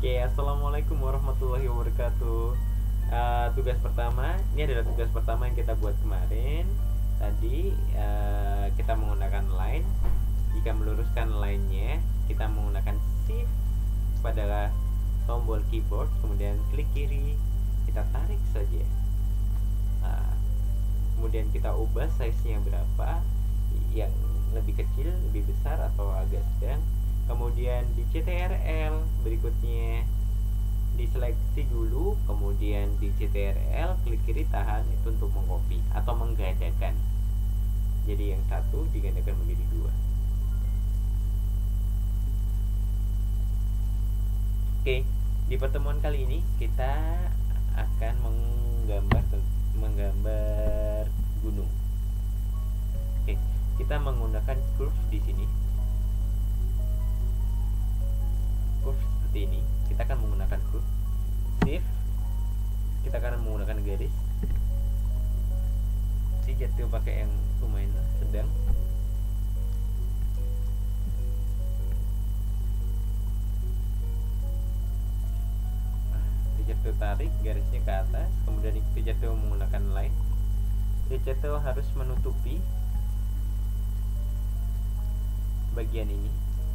Oke, assalamualaikum warahmatullahi wabarakatuh. Uh, tugas pertama, ini adalah tugas pertama yang kita buat kemarin. Tadi uh, kita menggunakan line. Jika meluruskan line-nya, kita menggunakan shift pada tombol keyboard, kemudian klik kiri, kita tarik saja. Nah, kemudian kita ubah size-nya berapa, yang lebih kecil, lebih besar atau agak kemudian di CTRL berikutnya. Diseleksi dulu kemudian di CTRL klik kiri tahan itu untuk mengcopy atau menggandakan. Jadi yang satu digandakan menjadi dua. Oke di pertemuan kali ini kita akan menggambar menggambar gunung. Oke kita menggunakan curve di sini seperti ini. Kita akan menggunakan curve shift kita akan menggunakan garis. Si jatuh pakai yang lumayan sedang. Jatuh tarik garisnya ke atas. Kemudian jatuh menggunakan line. Jatuh harus menutupi bagian ini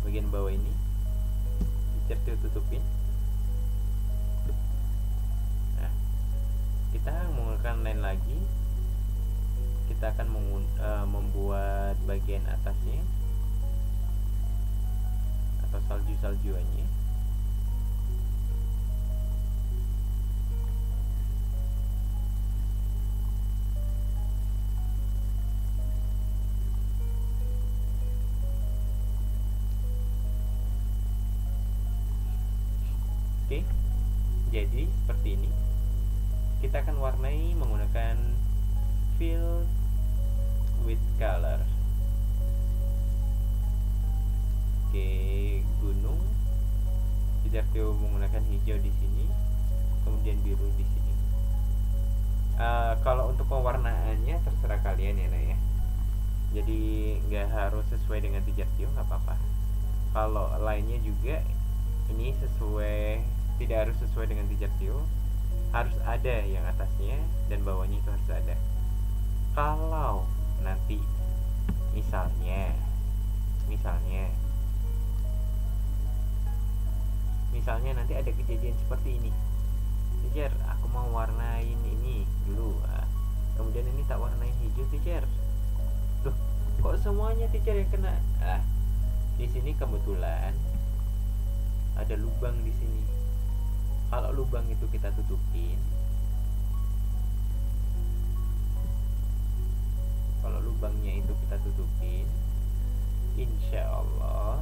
bagian bawah ini certil tutupin nah kita menggunakan lain lagi. Kita akan uh, membuat bagian atasnya atau salju-saljuannya Oke, jadi seperti ini. Kita akan warnai menggunakan fill with color. Oke, gunung. Tidak menggunakan hijau di sini, kemudian biru di sini. Uh, kalau untuk pewarnaannya terserah kalian ya, ya. Jadi nggak harus sesuai dengan tijartio nggak apa-apa. Kalau lainnya juga ini sesuai tidak harus sesuai dengan Tio. Harus ada yang atasnya dan bawahnya itu harus ada. Kalau nanti misalnya misalnya misalnya nanti ada kejadian seperti ini. Teacher aku mau warnain ini dulu. Ah. kemudian ini tak warnain hijau teacher loh kok semuanya teacher yang kena? Ah di sini kebetulan ada lubang di sini kalau lubang itu kita tutupin. Kalau lubangnya itu kita tutupin insya Allah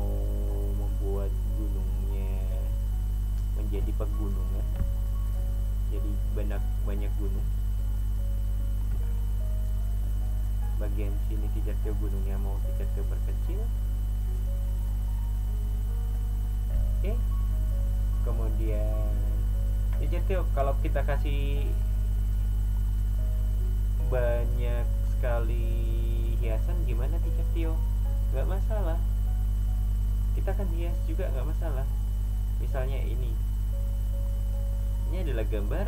menjadi pegunungan. Jadi banyak banyak gunung. Bagian sini Certio gunungnya mau Certio perkecil oke okay kemudian ya tuh kalau kita kasih banyak sekali hiasan gimana teacher Tio nggak masalah. Kita kan hias juga nggak masalah. Misalnya ini ini adalah gambar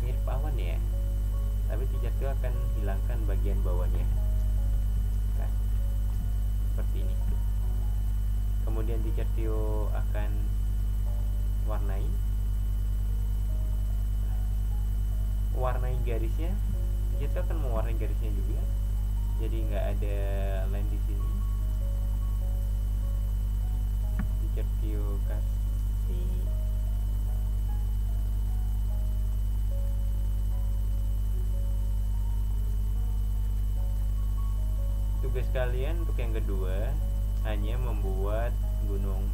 mirip awan ya. Tapi itu akan hilangkan bagian bawahnya. Nah, seperti ini. Kemudian Tio akan warnai. Warnai garisnya. Tio akan mewarnai garisnya juga. Jadi nggak ada line di sini. Tio kasih tugas kalian untuk yang kedua hanya membuat gunung.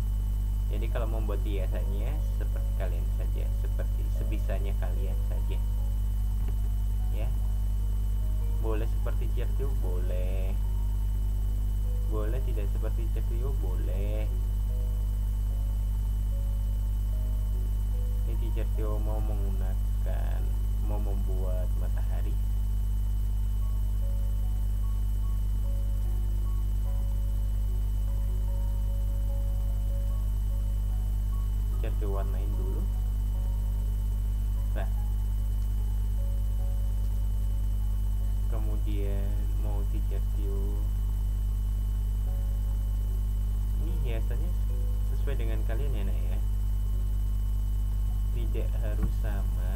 Jadi kalau membuat hiasannya seperti kalian saja seperti sebisanya kalian saja. Ya. Boleh seperti cerdu boleh. Boleh tidak seperti cerdu boleh. Ini teacher Tio mau menggunakan mau membuat matahari Tio warnain dulu. Nah. Kemudian mau Tio ini hiasannya sesuai dengan kalian ya nak ya? Tidak harus sama.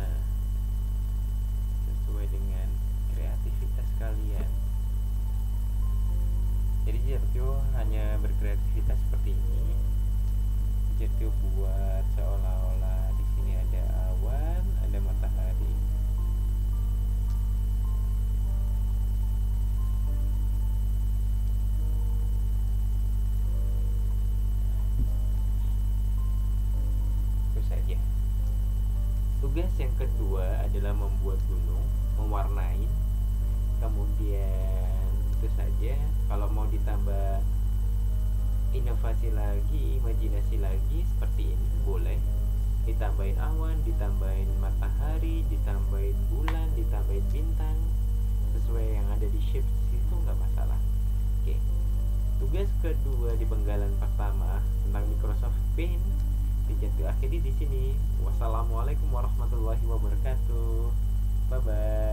Sesuai dengan kreativitas kalian. Jadi Jertio membuat gunung mewarnai kemudian itu saja. Kalau mau ditambah inovasi lagi imajinasi lagi seperti ini boleh. Ditambahin awan ditambahin matahari ditambahin bulan ditambahin bintang. Sesuai yang ada di shape situ nggak masalah. Oke. Tugas kedua di penggalan pertama tentang Microsoft Paint dijatuh akhiri di sini. Wassalamualaikum warahmatullahi wabarakatuh 拜拜。